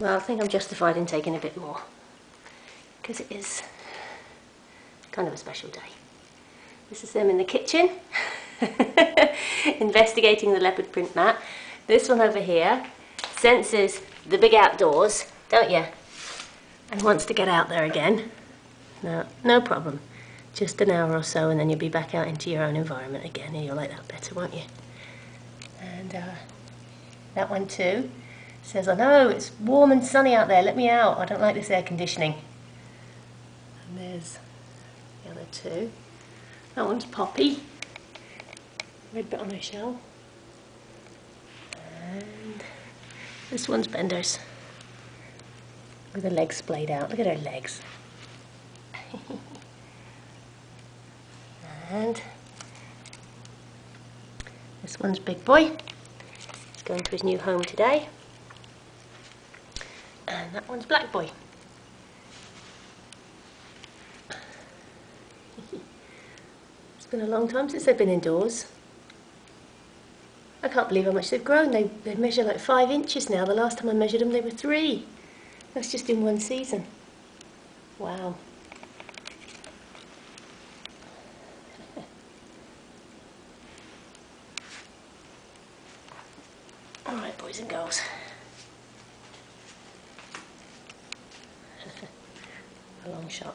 Well, I think I'm justified in taking a bit more because it is kind of a special day. This is them in the kitchen, investigating the leopard print mat. This one over here senses the big outdoors, don't you? And wants to get out there again. No, no problem. Just an hour or so and then you'll be back out into your own environment again and you'll like that better, won't you? And uh, that one too says, I know, it's warm and sunny out there, let me out. I don't like this air conditioning. And there's the other two. That one's Poppy. Red bit on her shell. And this one's Benders. With her legs splayed out. Look at her legs. and this one's Big Boy. He's going to his new home today. And that one's Black Boy. it's been a long time since they've been indoors. I can't believe how much they've grown. They, they measure like five inches now. The last time I measured them they were three. That's just in one season. Wow. Alright boys and girls. A long shot.